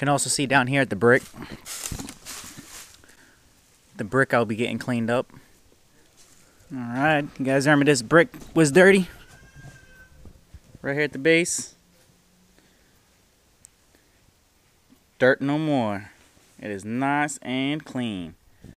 can also see down here at the brick. The brick I'll be getting cleaned up. Alright, you guys remember this brick was dirty? Right here at the base. Dirt no more. It is nice and clean.